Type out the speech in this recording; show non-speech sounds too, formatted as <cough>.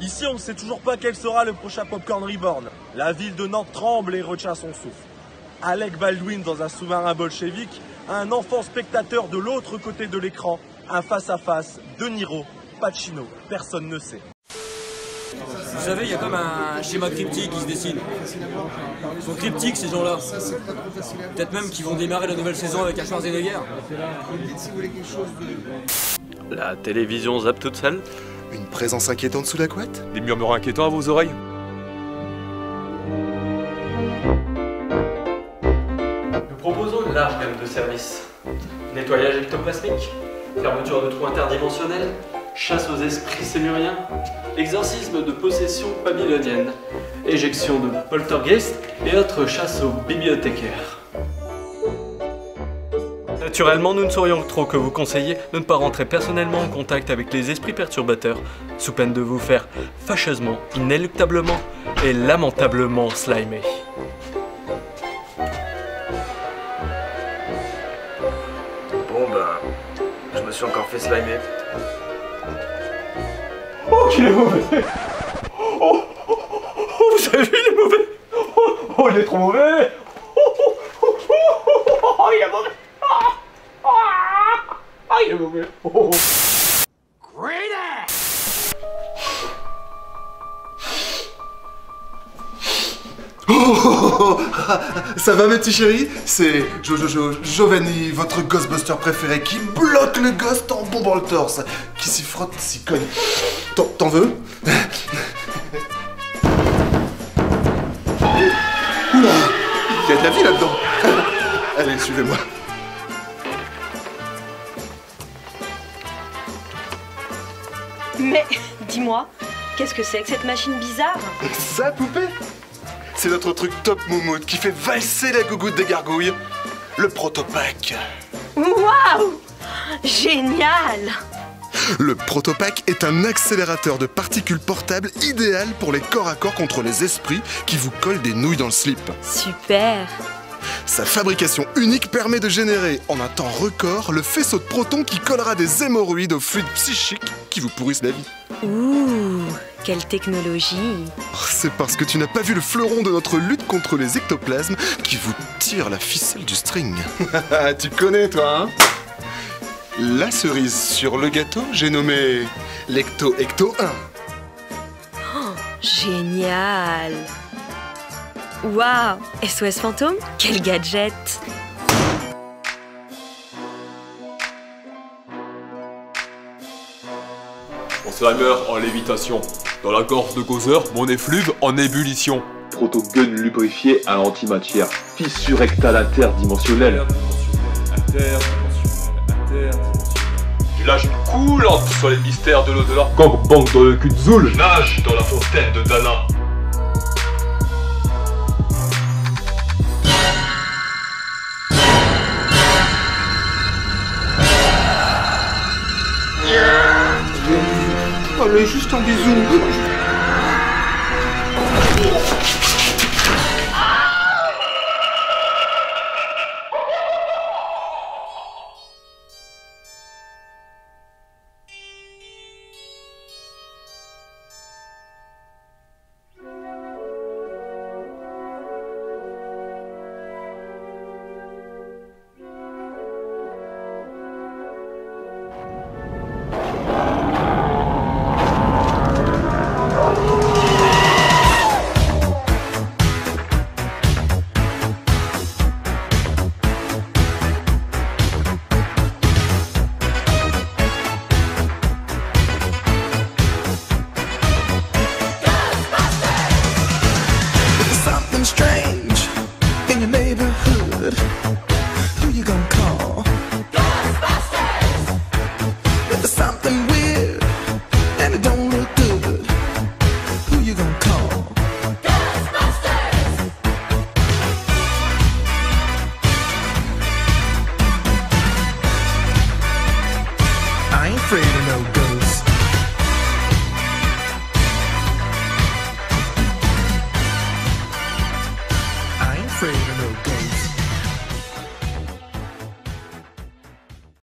Ici, on ne sait toujours pas quel sera le prochain Popcorn Reborn. La ville de Nantes tremble et retient son souffle. Alec Baldwin dans un sous-marin bolchevique, un enfant spectateur de l'autre côté de l'écran, un face-à-face, De Niro, Pacino, personne ne sait. Vous savez, il y a comme un schéma cryptique qui se dessine. Ils sont cryptiques ces gens-là. Peut-être même qu'ils vont démarrer la nouvelle saison avec un Schwarzenegger. La télévision zappe toute seule Une présence inquiétante sous la couette Des murmures inquiétants à vos oreilles Nous proposons une large gamme de services. Nettoyage ectoplasmique, fermeture de trous interdimensionnels, chasse aux esprits sémuriens, exorcisme de possession babylonienne, éjection de poltergeist et autres chasses aux bibliothécaires. Naturellement, nous ne saurions trop que vous conseiller de ne pas rentrer personnellement en contact avec les esprits perturbateurs, sous peine de vous faire fâcheusement, inéluctablement et lamentablement slimer. Bon ben, je me suis encore fait slimer. Oh, qu'il est mauvais oh, oh, oh, oh, vous avez vu, il est mauvais oh, oh, il est trop mauvais oh, oh, oh, oh, oh, oh, il est mauvais ah, ah, oh, oh. Oh, Ça va mes petits chéris? C'est Jo Jo Jo Giovanni, votre Ghostbuster préféré, qui bloque le ghost en bombant le torse, qui s'y frotte, s'y cogne. T'en veux? Oula Il y a de la vie là-dedans Allez, suivez-moi. Mais <laughs> dis-moi, qu'est-ce que c'est que cette machine bizarre Ça, poupée C'est notre truc top moumoute qui fait valser la gougoute des gargouilles. Le protopack. Waouh Génial Le protopack est un accélérateur de particules portables idéal pour les corps à corps contre les esprits qui vous collent des nouilles dans le slip. Super Sa fabrication unique permet de générer en un temps record le faisceau de protons qui collera des hémorroïdes aux fluides psychiques qui vous pourrissent la vie. Ouh Quelle technologie Oh, C'est parce que tu n'as pas vu le fleuron de notre lutte contre les ectoplasmes qui vous tire la ficelle du string. <laughs> tu connais toi, hein? La cerise sur le gâteau, j'ai nommé l'Ecto Ecto 1. Génial Waouh SOS fantôme Quel gadget Mon Slimer en lévitation. Dans la gorge de Gozer, mon effluve en ébullition. Protogun lubrifié à l'antimatière. Fissure rectale interdimensionnelle. Je lâche une coulante sur les mystères de l'au-delà. Gangbang dans le cul de Zoul. Nage dans la fontaine de Dana. Allez, juste un bisou. Something